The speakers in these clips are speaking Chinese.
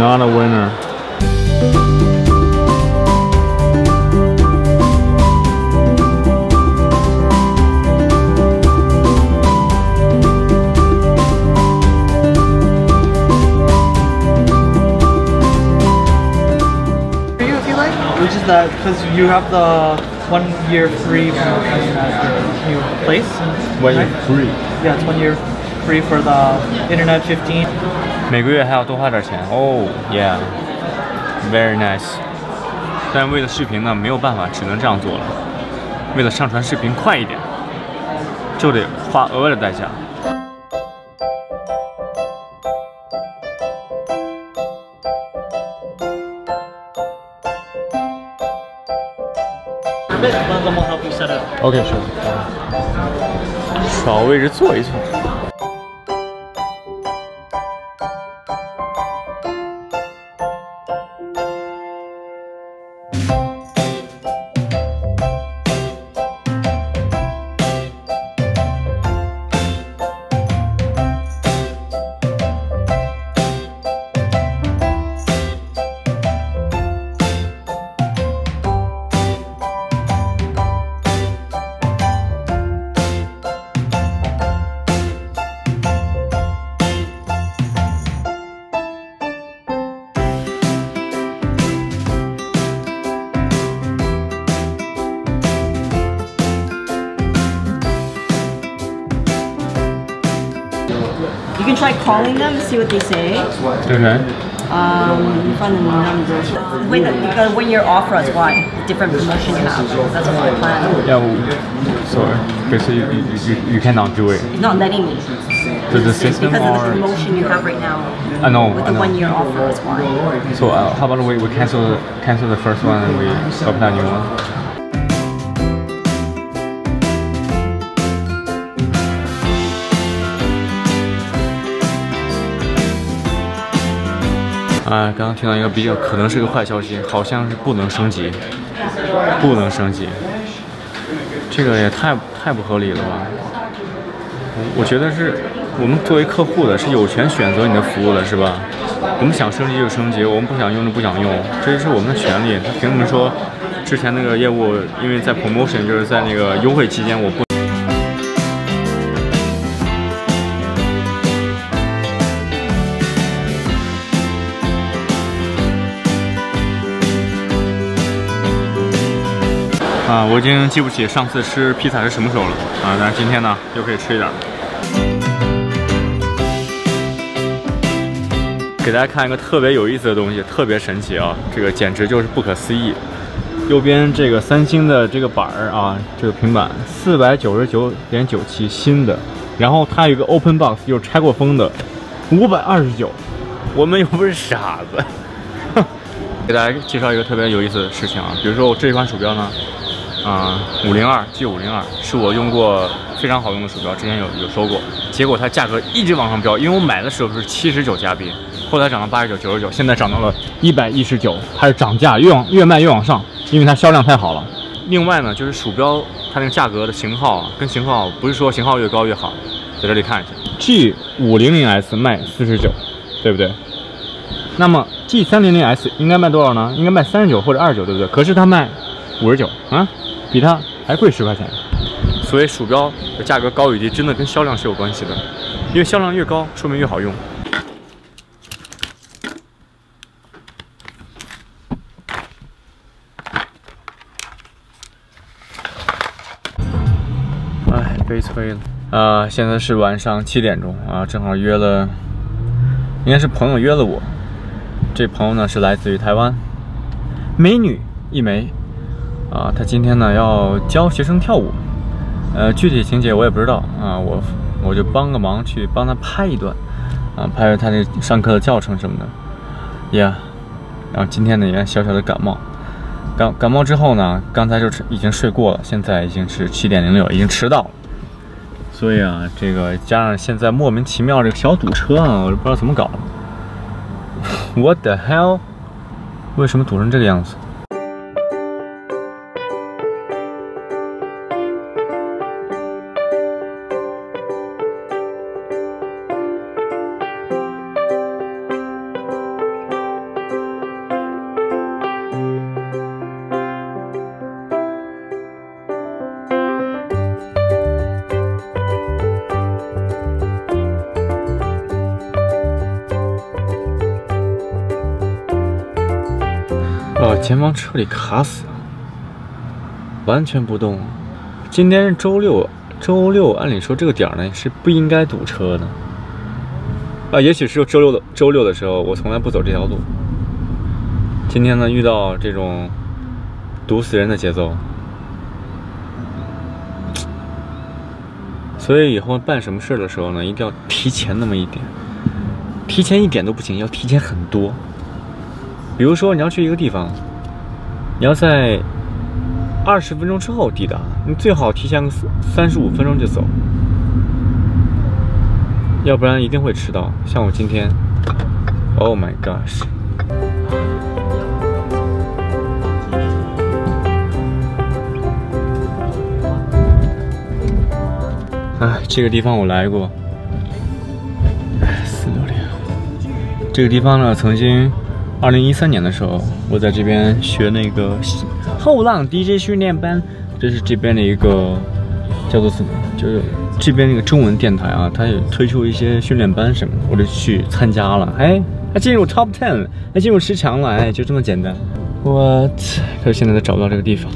Not a winner. For you, if you like, which is that because you have the one year free promotion at uh, your new place. You're right? free. Yeah, it's one year free for the Internet 15. 每个月还要多花点钱哦、yeah，very nice。但为了视频呢，没有办法，只能这样做了。为了上传视频快一点，就得花额外的代价。OK，是。找位置坐一坐。Calling them, see what they say. OK。Um, find the numbers. Wait, because when you're offer us, why? Different promotion you have. That's what I plan. Yeah, sorry. Because you, you, you, you cannot do it. Not letting me The, the system because of the promotion you have right now. I know, With I the know. one year offer is why. so uh, how about we, we cancel cancel the first one and we open a new one. 哎，刚刚听到一个比较可能是个坏消息，好像是不能升级，不能升级，这个也太太不合理了吧？我觉得是我们作为客户的是有权选择你的服务的，是吧？我们想升级就升级，我们不想用就不想用，这是我们的权利。他凭什么说之前那个业务因为在 promotion 就是在那个优惠期间我不？啊，我已经记不起上次吃披萨是什么时候了啊，但是今天呢又可以吃一点。给大家看一个特别有意思的东西，特别神奇啊！这个简直就是不可思议。右边这个三星的这个板儿啊，这个平板四百九十九点九七新的，然后它有一个 open box 就是拆过封的，五百二十九。我们又不是傻子。给大家介绍一个特别有意思的事情啊，比如说我这款鼠标呢，啊、五零二 G 五零二是我用过非常好用的鼠标，之前有有说过，结果它价格一直往上飙，因为我买的时候是七十九加币，后来涨到八十九、九十九，现在涨到了一百一十九，它是涨价，越往越卖越往上，因为它销量太好了。另外呢，就是鼠标它那个价格的型号啊，跟型号不是说型号越高越好，在这里看一下，G 五零零 S 卖四十九，对不对？那么 G 三零零 S 应该卖多少呢？应该卖三十九或者二十九，对不对？可是它卖五十九啊，比它还贵十块钱。所以鼠标的价格高与低真的跟销量是有关系的，因为销量越高，说明越好用。哎，悲催了。啊、现在是晚上七点钟啊，正好约了，应该是朋友约了我。这朋友呢是来自于台湾，美女一枚，啊，他今天呢要教学生跳舞，呃，具体情节我也不知道啊，我我就帮个忙去帮他拍一段，啊，拍她那上课的教程什么的，呀、然后今天呢也小小的感冒，感感冒之后呢，刚才就是已经睡过了，现在已经是七点零六，已经迟到了。所以啊，这个加上现在莫名其妙这个小堵车啊，我都不知道怎么搞的。What the hell？为什么堵成这个样子？前方车里卡死，完全不动。今天是周六，周六按理说这个点儿呢是不应该堵车的。啊，也许是周六的周六的时候，我从来不走这条路。今天呢，遇到这种堵死人的节奏，所以以后办什么事的时候呢，一定要提前那么一点，提前一点都不行，要提前很多。比如说你要去一个地方，你要在二十分钟之后抵达，你最好提前个三十五分钟就走。要不然一定会迟到。像我今天，Oh my gosh！哎，这个地方我来过。哎，四六零。这个地方呢，曾经，二零一三年的时候，我在这边学那个后浪 DJ 训练班，这是这边的一个叫做什么？就是这边那个中文电台啊，它也推出一些训练班什么，我就去参加了。哎，它进入 Top Ten，还进入十强了。哎，就这么简单。What？可是现在都找不到这个地方。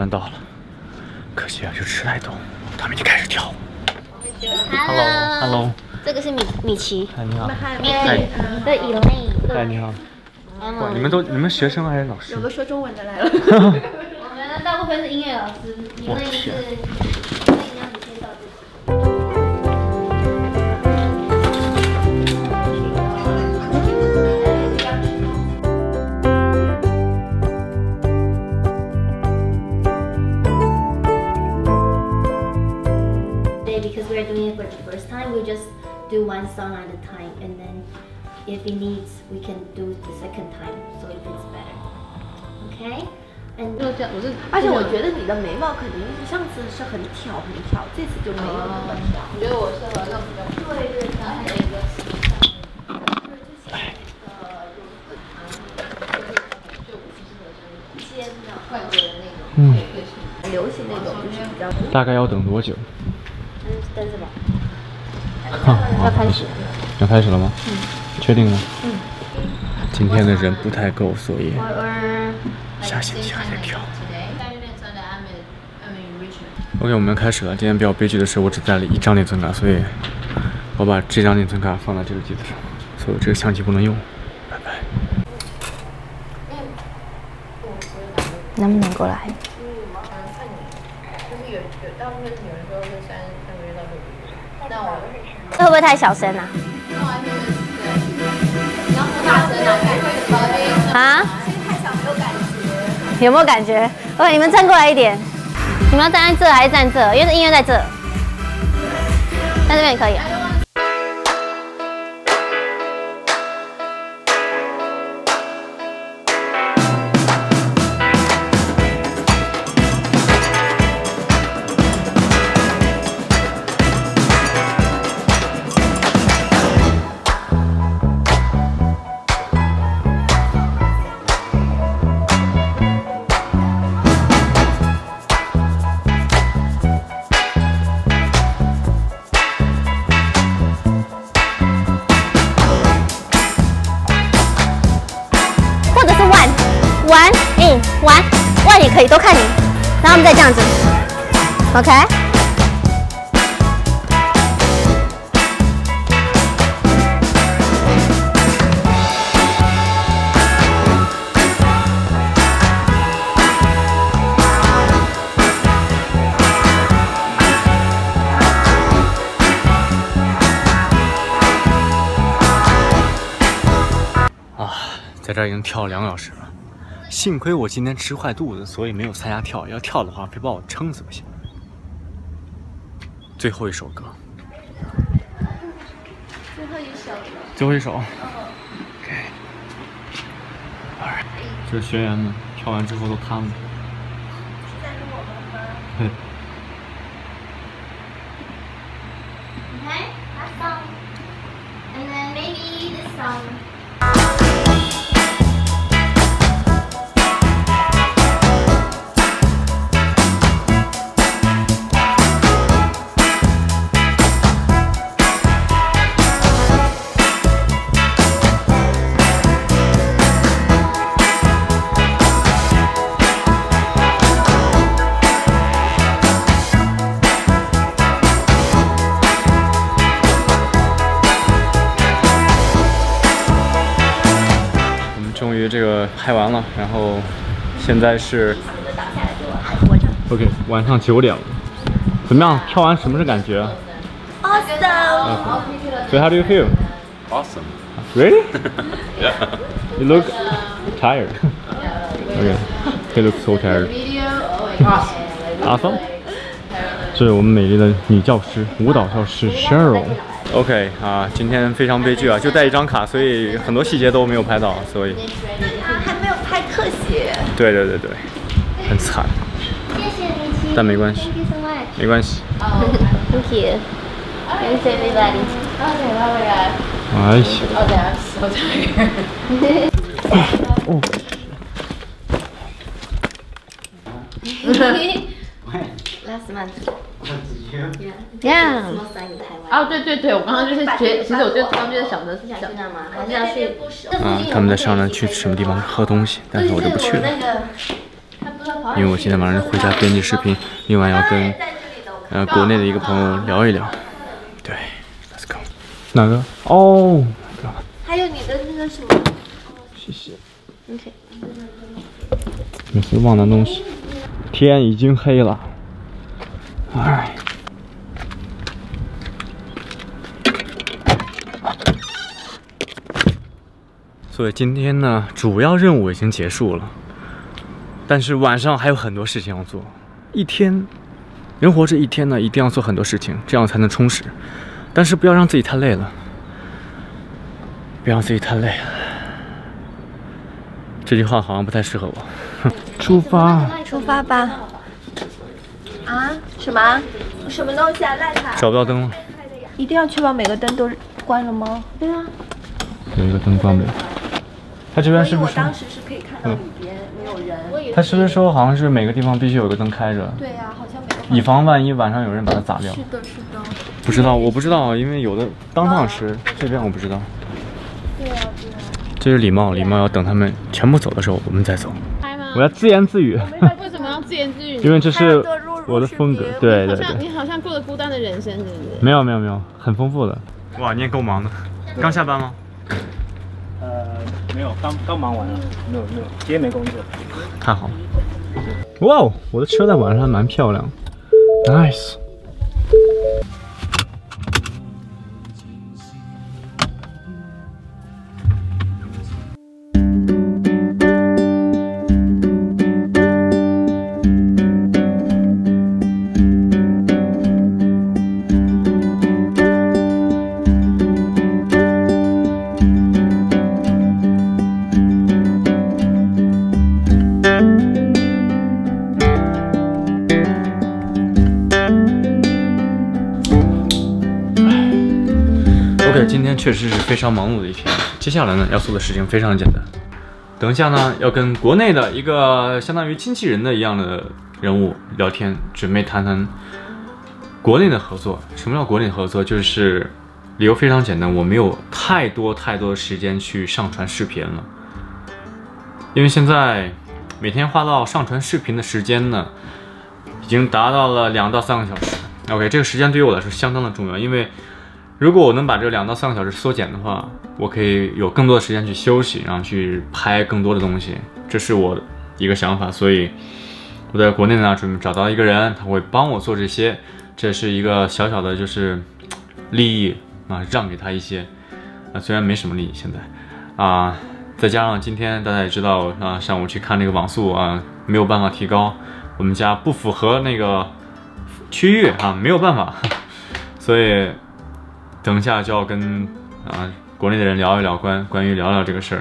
训练班到了，可惜啊，就吃太多，他们已经开始跳舞。Hello，Hello，这个是米米奇。嗨，你好。嗨，的以内。嗨，你好。哇，你们都你们学生还是老师？有个说中文的来了。我们大部分是音乐老师，以内是。Do one at a time and then if it needs we can do the second time so it fits better. Okay? And 而且我觉得你的眉毛肯定是上次是很挑很挑，这次就没有那么挑。你觉得我适合那种比较对对。对，还有一个是尖的，怪觉的那种，嗯，流行那种就是比较。大概要等多久？嗯，等着吧。要开始，要开始了吗？嗯，确定吗？嗯。今天的人不太够，所以下星期还得跳。OK，我们开始了。今天比较悲剧的是，我只带了一张内存卡，所以我把这张内存卡放在这个机子上，所以这个相机不能用。拜拜。能不能过来？会不会太小声啊？啊？有没有感觉？喂，你们站过来一点。你们要站在这还是站这？因为音乐在这，在这边也可以。可都看你，然后我们再这样子，OK。啊，在这儿已经跳了两个小时了。幸亏我今天吃坏肚子，所以没有参加跳。要跳的话，非把我撑死不行。最后一首歌。最后一首了。最后一首。OK。这学员们跳完之后都瘫了。在录我们吗？对。Okay, that song. And then maybe this song. “拍完了，然后现在是 OK，晚上九点了。怎么样？跳完什么是感觉 Awesome！？So how do you feel? Awesome. Really? Yeah. You look tired. Okay. He looks so tired. Awesome. 这是我们美丽的女教师，舞蹈教师 Cheryl。OK 啊，今天非常悲剧啊，就带一张卡，所以很多细节都没有拍到，所以他还没有拍特写。对对对对，很惨，谢谢林奇。但没关系.没关系。Thank you. Thanks everybody. 哎呀，哦，Last month. Yeah. Yeah. Small sign in Taiwan. 哦，对对对，我刚刚就是觉，其实我就刚刚就是想着想想去那吗？还是要去？啊，他们在商量去什么地方喝东西，但是我就不去了，因为我现在马上回家编辑视频，另外要跟呃国内的一个朋友聊一聊。对，Let's go。哪个？哦，还有你的那个什么，谢谢。每次忘拿东西。天已经黑了，唉。所以今天呢，主要任务已经结束了，但是晚上还有很多事情要做。一天，人活着一天呢，一定要做很多事情，这样才能充实。但是不要让自己太累了，不要让自己太累了。这句话好像不太适合我。出发，出发吧。啊？什么？什么东西啊？赖卡？找不到灯了，一定要确保每个灯都关了吗？对啊。有一个灯关不了。他这边是不是？我当时是可以看到里边没有人。他是不是说好像是每个地方必须有一个灯开着，对呀、好像每个。以防万一晚上有人把它砸掉？是的，是的。不知道，我不知道，因为有的当场时，这边我不知道。对呀、对呀、这是礼貌，礼貌要等他们全部走的时候我们再走。我要自言自语，为什么要自言自语？因为这是我的风格。对对好像对，你好像过了孤单的人生，是不是？没有没有没有，很丰富的。哇，你也够忙的，刚下班吗？呃，没有，刚刚忙完了，没有没有，今天没工作。太好了。哇哦，我的车在晚上还蛮漂亮，nice。确实是非常忙碌的一天。接下来呢，要做的事情非常简单。等一下呢，要跟国内的一个相当于经纪人的一样的人物聊天，准备谈谈国内的合作。什么叫国内合作？就是理由非常简单，我没有太多太多的时间去上传视频了，因为现在每天花到上传视频的时间呢，已经达到了两到三个小时。OK，这个时间对于我来说相当的重要，因为如果我能把这两到三个小时缩减的话，我可以有更多的时间去休息，然后去拍更多的东西，这是我一个想法。所以我在国内呢，准备找到一个人，他会帮我做这些，这是一个小小的就是利益啊，让给他一些啊，虽然没什么利益现在啊，再加上今天大家也知道啊，上午去看那个网速啊，没有办法提高，我们家不符合那个区域啊，没有办法，所以。等一下就要跟啊，国内的人聊一聊关关于聊聊这个事儿，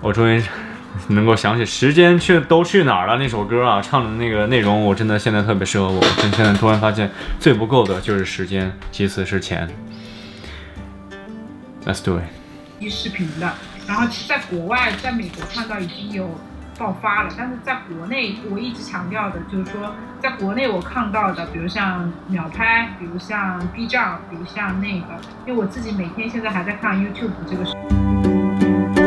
我终于 能够想起《时间去都去哪儿了》那首歌啊，唱的那个内容，我真的现在特别适合我。真现在突然发现，最不够的就是时间，其次是钱。Let's do it。一视频的，然后在国外，在美国看到已经有爆发了，但是在国内，我一直强调的就是说，在国内我看到的，比如像秒拍，比如像 B 站，比如像那个，因为我自己每天现在还在看 YouTube 这个。